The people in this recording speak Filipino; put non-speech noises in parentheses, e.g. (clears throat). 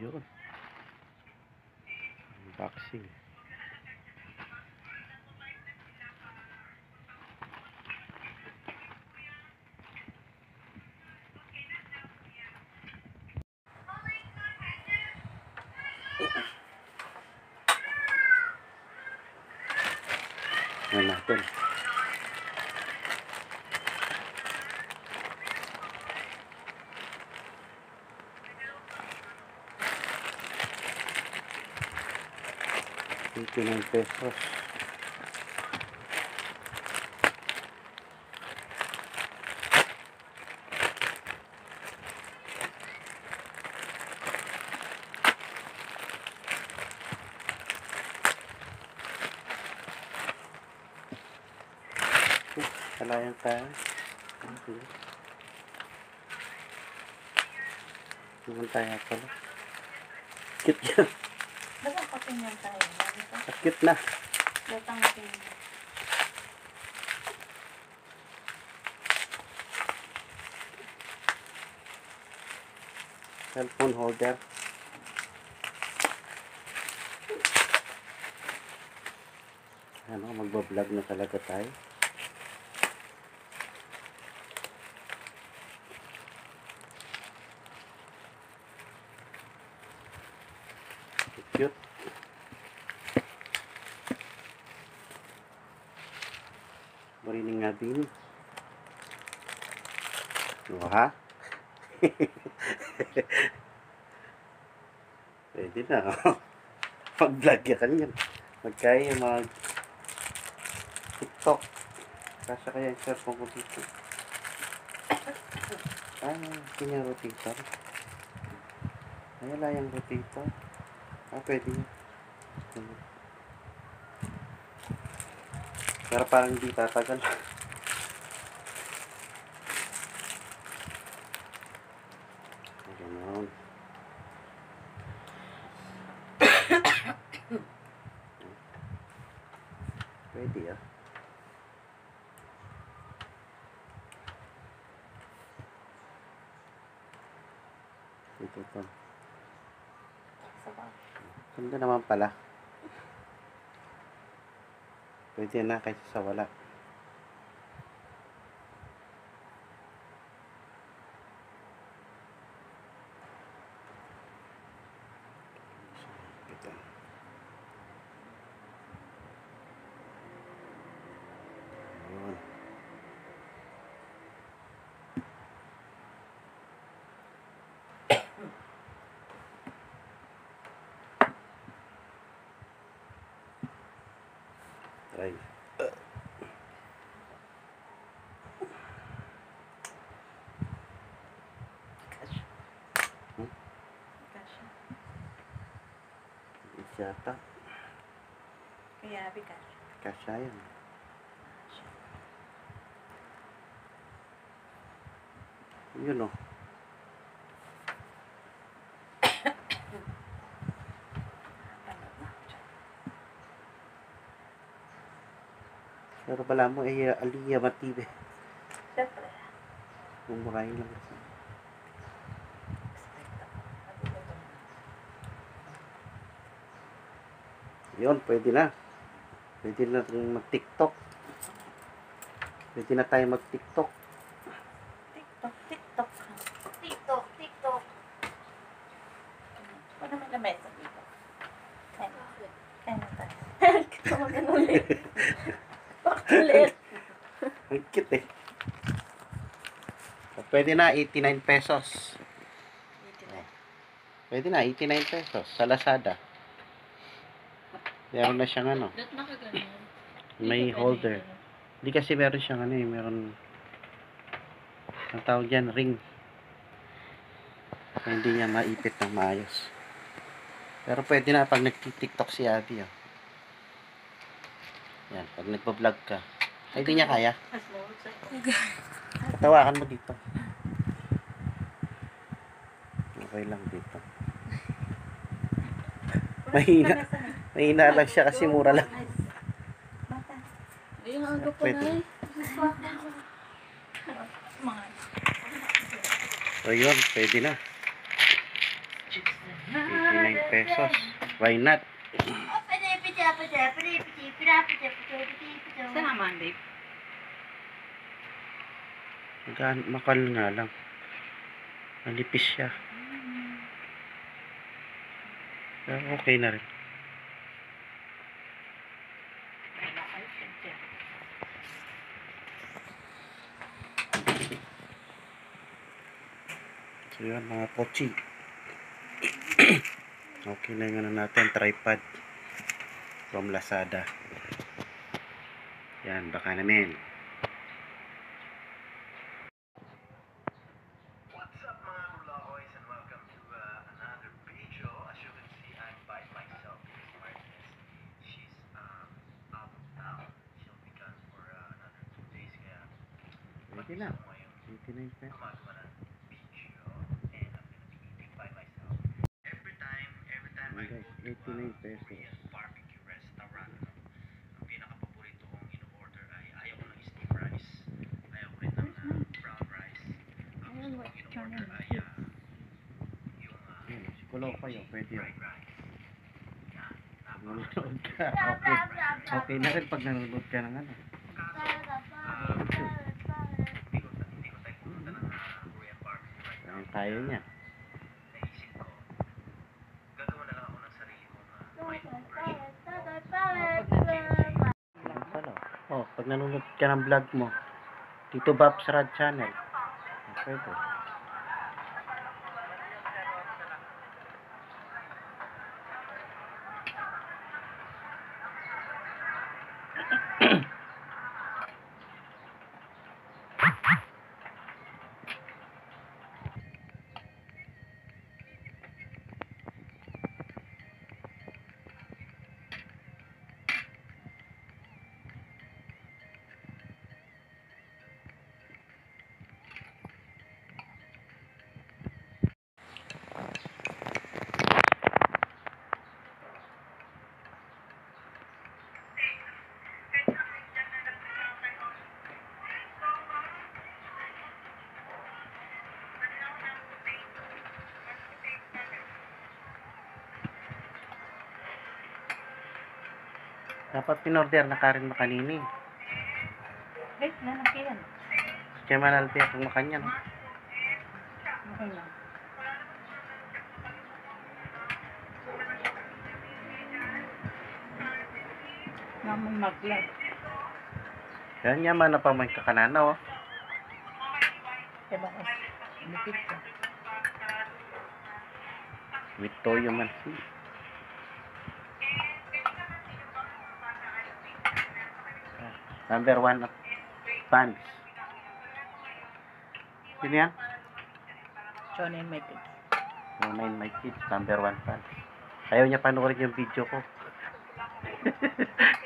Yun. Unboxing. Yun. Unboxing. Yan natin. Eighty-nine pesos. Kalayan tayo. Naman tayo pala. Cute yan. Basta kapinyan tayo. Basta Cute na. datang kapinyan. Cellphone holder. Ano, magbablog na talaga tayo. Cute. Marining nga din. Wah. (laughs) Pwede na. (laughs) Mag-vlog ka kanyan. Magkaya mag TikTok. Kasya kaya yung cellphone ko dito. Ah, kanya rotator. Ay, wala yung rotator. Ah, pwede yun. Pero parang hindi tatagal. Ganon. Pwede ah. Ito to. Sa? Ganda naman pala. Pwede na kaysa sa wala. Peraí. Caixa. Hum? Caixa. Esse apa? Iya, caixa. Caixa ya. You. Pero pala mo ay uh, Aliyah Matibe. Siyempre. Mumurahin lang kasi. Na. Yun, pwede na. Pwede na mag-tiktok. Pwede na tayo mag-tiktok. TikTok, TikTok. TikTok, TikTok. Huwag naman ka mesa dito. Kaya na. Kaya na tayo. Kumagan ulit. Bakit (laughs) ulit? Ang cute eh. Pwede na 89 pesos. Pwede na 89 pesos sa Lazada. Meron na siyang ano. Ba't nakaganon? May holder. Hindi kasi meron siyang ano eh. Meron ang tawag dyan, ring. Na hindi niya maipit ng maayos. Pero pwede na pag nagtitiktok si Abby. Oh. Yan, pag nagpa-vlog ka. Ay, hindi niya kaya. Tawakan mo dito. Okay lang dito. (laughs) Mahina. Mahina lang siya kasi mura lang. Ayun ang Pwede. na eh. So yun, pwede na. 89 pesos. Why not? Saan naman, babe? Magaan, makal nga lang. Manipis siya. Pero okay na rin. So yun mga pochi. (clears throat) okay na yung ano natin, tripod. From Lazada. Yan, baka namin. Ako ngayon 89 pesos. Every time, every time guys, to uh, 89 pesos. Korean barbecue restaurant, no, ang pinaka-paborito kong in-order ay ayaw ko ng steam rice. Ayaw ko rin ng uh, brown rice. Ang Ayun, gusto what kong channel in-order is ay uh, yung uh, Kulo kayo, pwede yun. Nanonood ka, okay. Okay na rin pag nanonood ka ng ano. Ang kaya niya. Oh, pag nanonood ka ng vlog mo, Tito Babs Rad Channel. Pwede. Dapat pinorder na ka rin makanini. Wait, lalaki yan. Kaya manalpi akong makanya. No? Okay lang. Naman mag-vlog. Kaya niya man na pa may kakanana oh. Diba kasi? Lupit ko. With toyo man si. Number one of pants. Sino yan? Johnny and my kids. Yung nine my kids, number one fan. Ayaw niya panoorin yung video ko. (laughs)